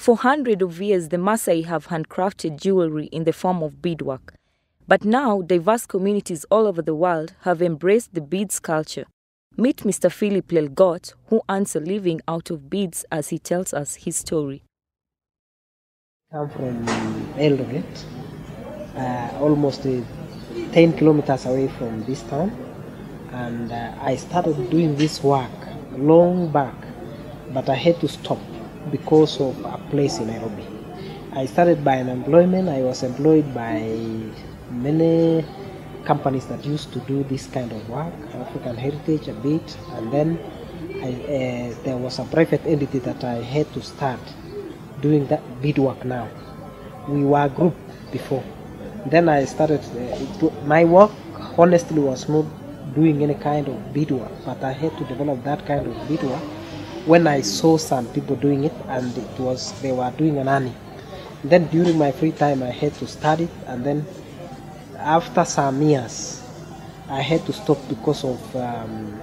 For hundreds of years, the Maasai have handcrafted jewelry in the form of beadwork. But now, diverse communities all over the world have embraced the beads culture. Meet Mr. Philip Lelgot, who earns a living out of beads as he tells us his story. I come from Eldoret, uh, almost uh, 10 kilometers away from this town. And uh, I started doing this work long back, but I had to stop because of a place in Nairobi. I started by unemployment. I was employed by many companies that used to do this kind of work, African heritage a bit, and then I, uh, there was a private entity that I had to start doing that beadwork now. We were a group before. Then I started, uh, it, my work honestly was not doing any kind of beadwork, but I had to develop that kind of beadwork when I saw some people doing it and it was, they were doing an earning. Then during my free time, I had to study and then after some years, I had to stop because of um,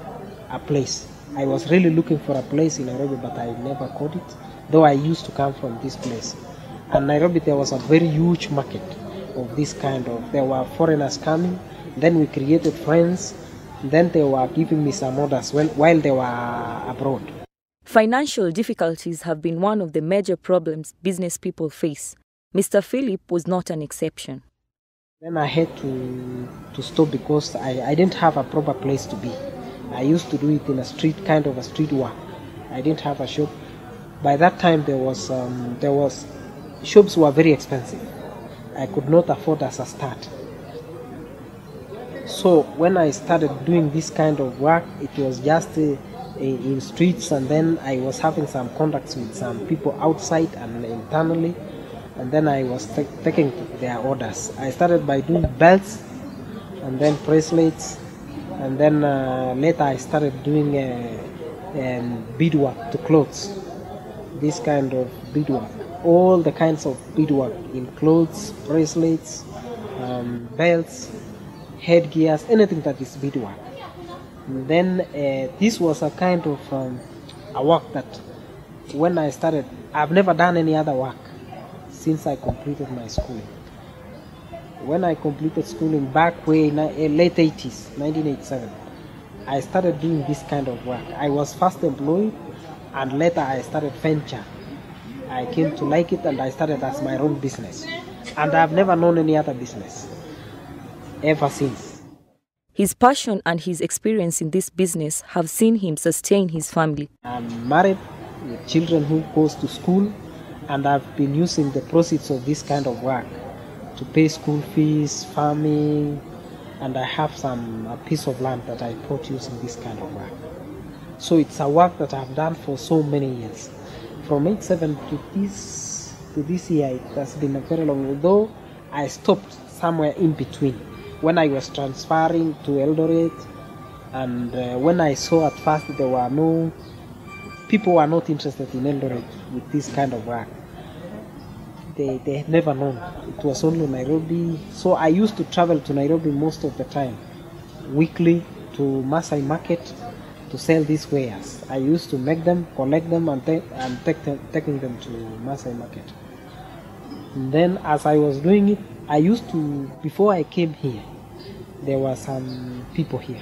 a place. I was really looking for a place in Nairobi, but I never got it, though I used to come from this place. And Nairobi, there was a very huge market of this kind of. There were foreigners coming. Then we created friends. Then they were giving me some orders when, while they were abroad. Financial difficulties have been one of the major problems business people face. Mr. Philip was not an exception. Then I had to to stop because I, I didn't have a proper place to be. I used to do it in a street kind of a street work. I didn't have a shop. By that time there was um, there was shops were very expensive. I could not afford as a start. So when I started doing this kind of work, it was just uh, in streets, and then I was having some contacts with some people outside and internally, and then I was ta- taking their orders. I started by doing belts, and then bracelets, and then uh, later I started doing uh, um, beadwork to clothes. This kind of beadwork, all the kinds of beadwork in clothes, bracelets, um, belts, headgears, anything that is beadwork. And then uh, this was a kind of um, a work that when I started, I've never done any other work since I completed my schooling. When I completed schooling back way in uh, late 80s, 1987, I started doing this kind of work. I was first employed and later I started venture. I came to like it and I started as my own business. And I've never known any other business ever since. His passion and his experience in this business have seen him sustain his family. I'm married with children who goes to school and I've been using the proceeds of this kind of work to pay school fees, farming, and I have some a piece of land that I bought using this kind of work. So it's a work that I've done for so many years. From 87 to this to this year, it has been a very long. Although I stopped somewhere in between when I was transferring to Eldoret, and uh, when I saw at first there were no people were not interested in Eldoret with this kind of work. They, they had never known. It was only Nairobi. So I used to travel to Nairobi most of the time, weekly to Masai Market to sell these wares. I used to make them, collect them, and, take and take them, taking them to Masai Market. And then as I was doing it, I used to, before I came here, there were some people here.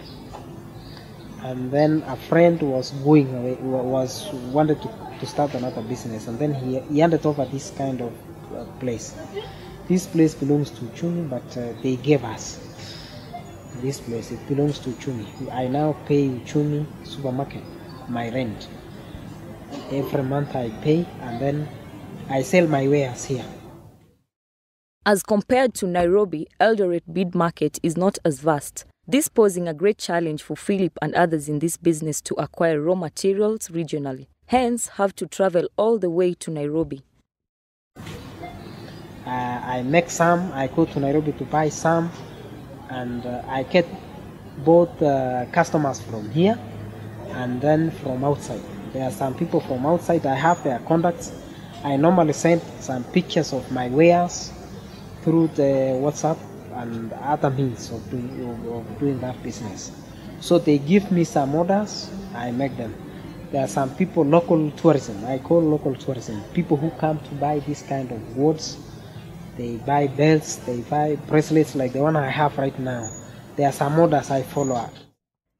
And then a friend was going away, was wanted to, to start another business, and then he, he handed over this kind of uh, place. This place belongs to Chumi, but uh, they gave us this place. It belongs to Chumi. I now pay Chumi supermarket my rent. Every month I pay, and then I sell my wares here. As compared to Nairobi, Eldoret bead market is not as vast. This posing a great challenge for Philip and others in this business to acquire raw materials regionally. Hence, have to travel all the way to Nairobi. uh, I make some, I go to Nairobi to buy some, and uh, I get both uh, customers from here and then from outside. There are some people from outside, I have their contacts. I normally send some pictures of my wares through the WhatsApp and other means of doing, of, doing that business. So they give me some orders, I make them. There are some people, local tourism, I call local tourism, people who come to buy this kind of goods. They buy belts, they buy bracelets like the one I have right now. There are some orders I follow up.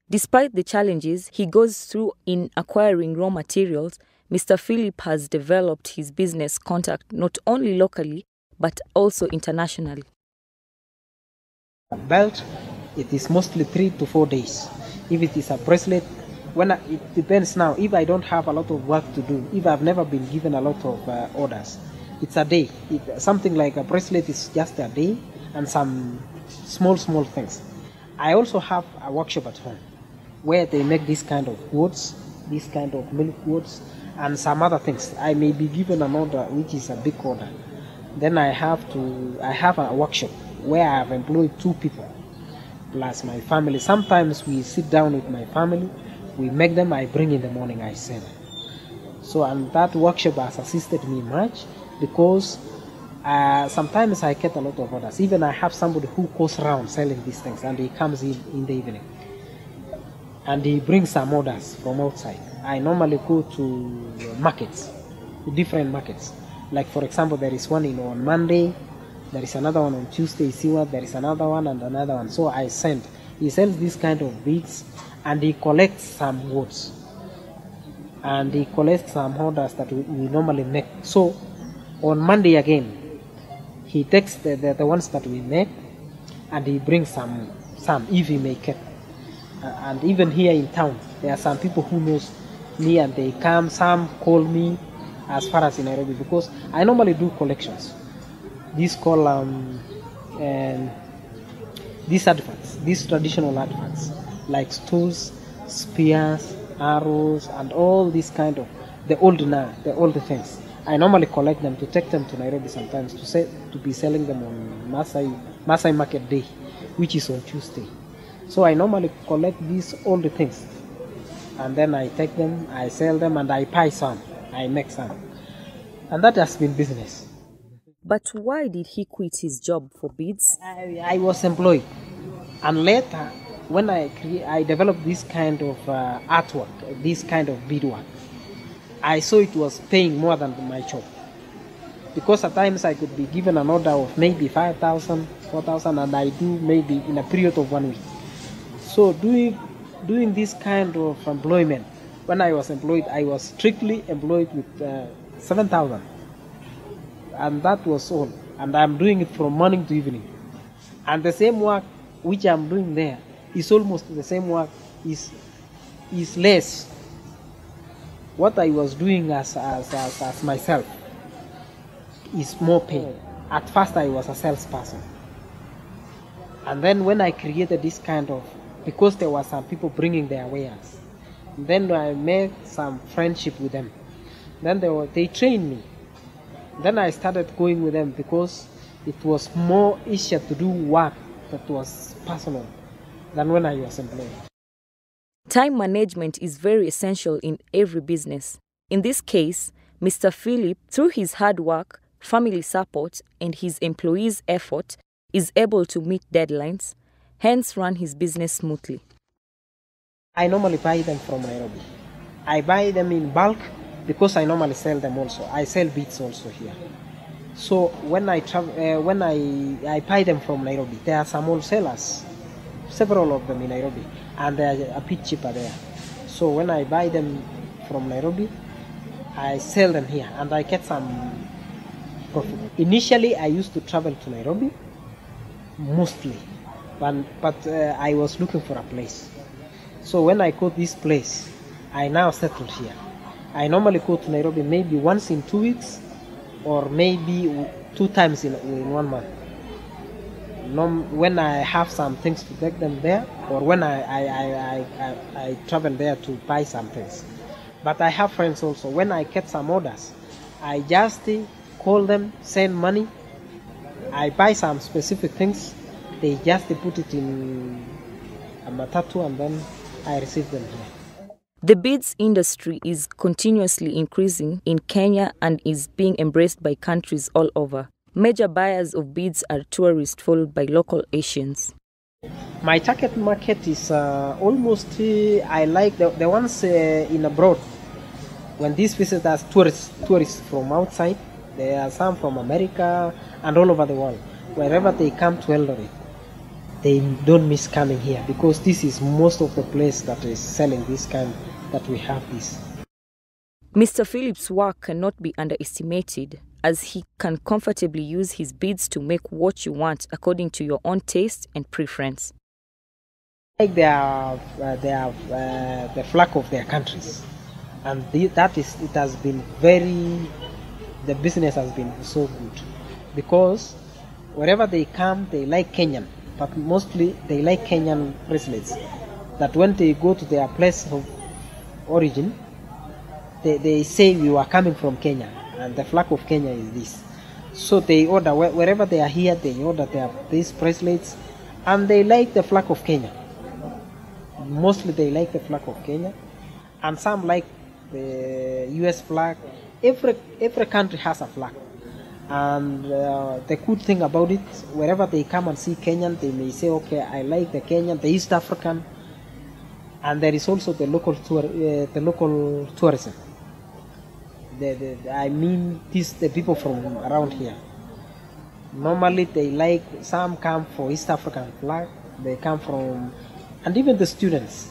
Despite the challenges he goes through in acquiring raw materials, Mr. Philip has developed his business contact not only locally but also internationally. Belt, it is mostly three to four days. If it is a bracelet, when I, it depends now. If I don't have a lot of work to do, if I've never been given a lot of uh, orders, it's a day. It, something like a bracelet is just a day, and some small small things. I also have a workshop at home where they make this kind of goods, this kind of milk goods, and some other things. I may be given an order which is a big order. Then I have to I have a workshop where I have employed two people plus my family. Sometimes we sit down with my family, we make them, I bring in the morning, I sell. So and that workshop has assisted me much because uh, sometimes I get a lot of orders. Even I have somebody who goes around selling these things and he comes in in the evening and he brings some orders from outside. I normally go to markets, different markets. Like for example, there is one in on Monday, there is another one on Tuesday, see what there is another one and another one. So I send. He sends this kind of beads and he collects some goods. And he collects some orders that we, we normally make. So on Monday again, he takes the, the, the ones that we make and he brings some some if he make it. Uh, and even here in town, there are some people who knows me and they come. Some call me as far as in Nairobi because I normally do collections. These call um, and these adverts, these traditional adverts, like stools, spears, arrows, and all these kind of the old now, the old things. I normally collect them to take them to Nairobi sometimes to say to be selling them on Masai Masai Market Day, which is on Tuesday. So I normally collect these old things, and then I take them, I sell them, and I buy some, I make some, and that has been business. But why did he quit his job for beads? I, I was employed, and later when I cre- I developed this kind of uh, artwork, this kind of beadwork, I saw it was paying more than my job. Because at times I could be given an order of maybe 5,000, 4,000, and I do maybe in a period of one week. So doing doing this kind of employment, when I was employed, I was strictly employed with uh, 7,000, and that was all. And I'm doing it from morning to evening, and the same work which I'm doing there is almost the same work is is less what I was doing as, as, as, as myself is more pay. At first, I was a salesperson. And then, when I created this kind of, because there were some people bringing their wares, then I made some friendship with them. Then they, were, they trained me. Then I started going with them because it was more easier to do work that was personal than when I was employed. Time management is very essential in every business. In this case, Mr. Philip, through his hard work, family support, and his employees' effort, is able to meet deadlines, hence run his business smoothly. I normally buy them from Nairobi. I buy them in bulk because I normally sell them also. I sell beads also here. So when I travel, uh, when I I buy them from Nairobi, there are some wholesalers, several of them in Nairobi, and they are a bit cheaper there. So when I buy them from Nairobi, I sell them here, and I get some profit. Initially, I used to travel to Nairobi, mostly, but but uh, I was looking for a place. So when I got this place, I now settled here. I normally go to Nairobi maybe once in two weeks or maybe two times in, in one month. Norm, when I have some things to take them there or when I, I, I, I, I, travel there to buy some things. But I have friends also. When I get some orders, I just call them, send money. I buy some specific things. They just put it in a matatu and then I receive them here. The beads industry is continuously increasing in Kenya and is being embraced by countries all over. Major buyers of beads are tourists, followed by local Asians. My target market is uh, almost, uh, I like the, the ones uh, in abroad. when these visitors, tourists, tourists from outside, there are some from America and all over the world, wherever they come to Eldoret, they don't miss coming here because this is most of the place that is selling this kind that we have this. Mr. Phillips' work cannot be underestimated as he can comfortably use his beads to make what you want according to your own taste and preference. Like they are, uh, they are uh, the flag of their countries, and the, that is it has been very, the business has been so good because wherever they come, they like Kenyan, but mostly they like Kenyan bracelets. That when they go to their place of origin, they, they say you are coming from Kenya and the flag of Kenya is this. So they order wherever they are here, they order their these bracelets, and they like the flag of Kenya. Mostly they like the flag of Kenya, and some like the U.S. flag. Every every country has a flag, and uh, the good thing about it, wherever they come and see Kenyan, they may say, okay, I like the Kenyan, the East African, and there is also the local tour, uh, the local tourism the, the, I mean these the people from around here. Normally they like some come for East African flag, they come from, and even the students.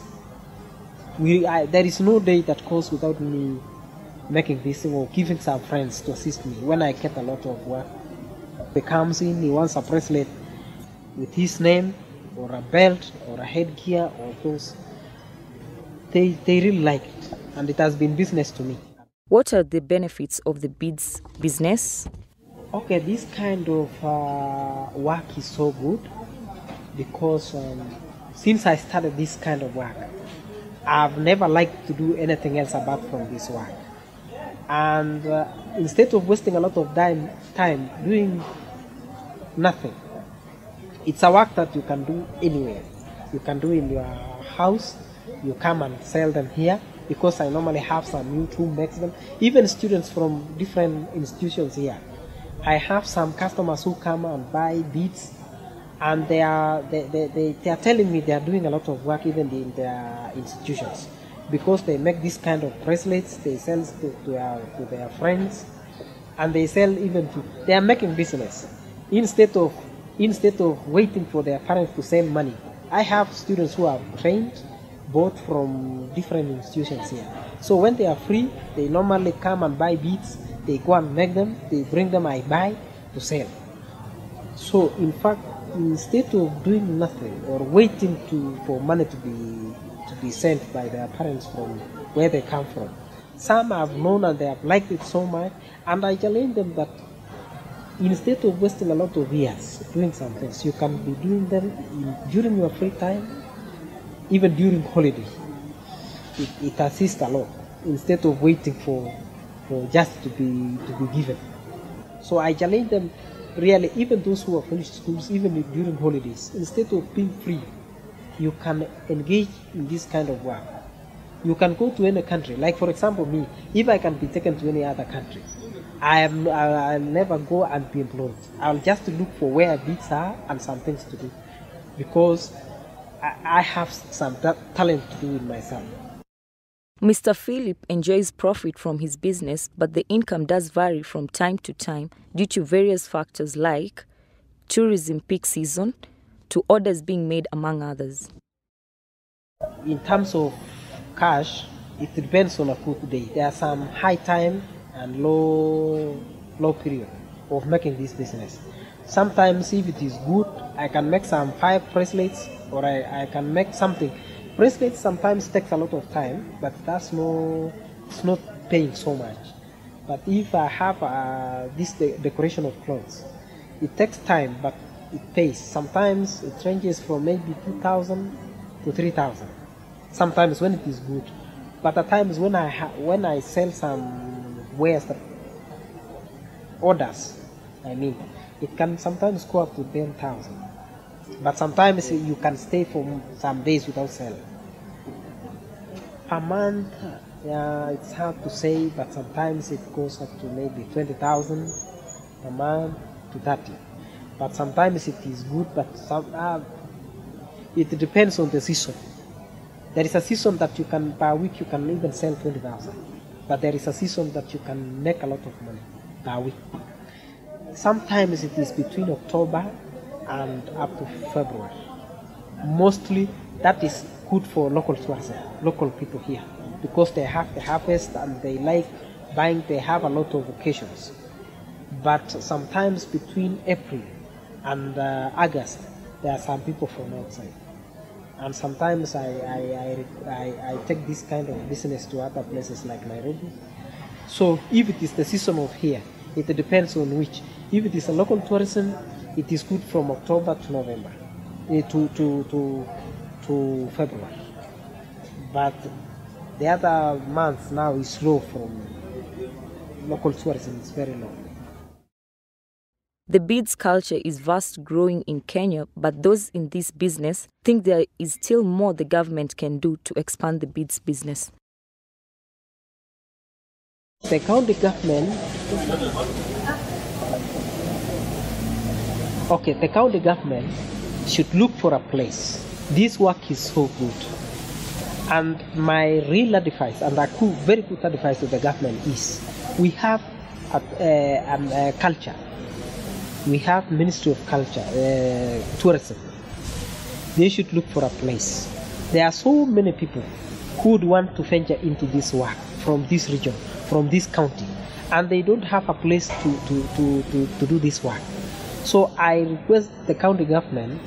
We I, there is no day that goes without me making this or giving some friends to assist me when I get a lot of work. He comes in, he wants a bracelet with his name or a belt or a headgear or those. They they really like it, and it has been business to me. What are the benefits of the beads business? Okay, this kind of uh, work is so good because um, since I started this kind of work, I've never liked to do anything else apart from this work. And uh, instead of wasting a lot of time, time doing nothing, it's a work that you can do anywhere. You can do in your house, you come and sell them here because I normally have some YouTube makes them. Even students from different institutions here. I have some customers who come and buy beads and they are they, they, they, they are telling me they are doing a lot of work even in their institutions because they make this kind of bracelets they sell to, to, their, to their friends and they sell even to they are making business instead of instead of waiting for their parents to send money i have students who are trained both from different institutions here. So when they are free, they normally come and buy beads. They go and make them. They bring them. I buy to sell. So in fact, instead of doing nothing or waiting to for money to be be sent by their parents from where they come from, some have known and they have liked it so much. And I challenge them that instead of wasting a lot of years doing some things, you can be doing them in, during your free time even during holiday, it, it assists a lot instead of waiting for, for just to be to be given. So I challenge them really, even those who have finished schools, even during holidays, instead of being free, you can engage in this kind of work. You can go to any country. Like for example, me, if I can be taken to any other country, I am I'll never go and be employed. I'll just look for where beats are and some things to do, because I, have some talent to do it myself. Mr. Philip enjoys profit from his business, but the income does vary from time to time due to various factors like tourism peak season to orders being made, among others. In terms of cash, it depends on a good day. There are some high time and low low period of making this business. Sometimes, if it is good, I can make some five bracelets or I, I can make something. Bracelets sometimes takes a lot of time, but that's no, it's not paying so much. But if I have uh, this de- decoration of clothes, it takes time, but it pays. Sometimes it ranges from maybe 2,000 to 3,000. Sometimes when it is good, but at times when I when I sell some wares orders, I mean, it can sometimes go up to 10,000. But sometimes you can stay for some days without selling. Per month, yeah, it's hard to say, but sometimes it goes up to maybe 20,000 a month to 30. But sometimes it is good, but some, uh, it depends on the season. There is a season that you can per week you can even sell 20,000. but there is a season that you can make a lot of money per week. Sometimes it is between October and up to February. Mostly that is good for local tourism, local people here, because they have the harvest and they like buying, they have a lot of occasions. But sometimes between April and uh, August, there are some people from outside. And sometimes I, I, I, I, take this kind of business to other places like Nairobi. So if it is the season of here, it depends on which. If it is a local tourism, it is good from October to November, eh, to, to, to, to February. But the other month now is low from local tourism, it's very low. The beads culture is fast growing in Kenya, but those in this business think there is still more the government can do to expand the beads business. The county government, okay, the county government should look for a place. This work is so good. And my real advice, and a very good advice to the government is, we have a, a, a culture. We have Ministry of Culture, uh, Tourism. They should look for a place. There are so many people who would want to venture into this work from this region, from this county, and they don't have a place to, to, to, to, to do this work. So I request the county government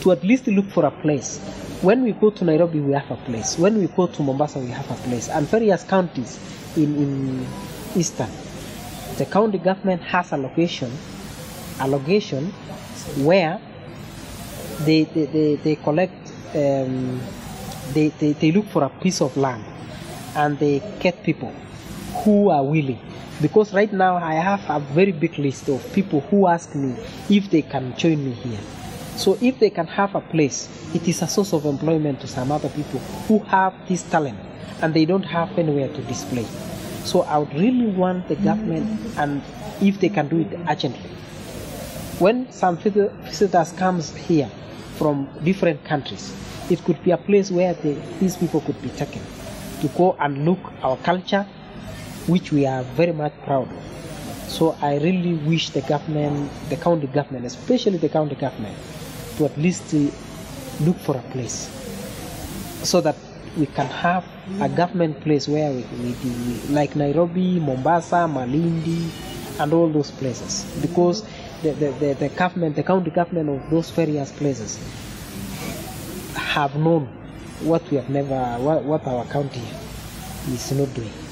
to at least look for a place. When we go to Nairobi, we have a place. When we go to Mombasa, we have a place. And various counties in, in Eastern, the county government has a location, a location where they, they, they, they collect, um, they, they, they look for a piece of land and they get people who are willing. Because right now I have a very big list of people who ask me if they can join me here. So if they can have a place, it is a source of employment to some other people who have this talent and they don't have anywhere to display. So I would really want the government and if they can do it urgently. When some visitors comes here from different countries, it could be a place where they, these people could be taken to go and look our culture, which we are very much proud of. So I really wish the government, the county government, especially the county government, to at least uh, look for a place so that we can have a government place where we, we, we like Nairobi, Mombasa, Malindi, and all those places because the, the, the, the government, the county government of those various places have known what we have never, what, what our county is not doing.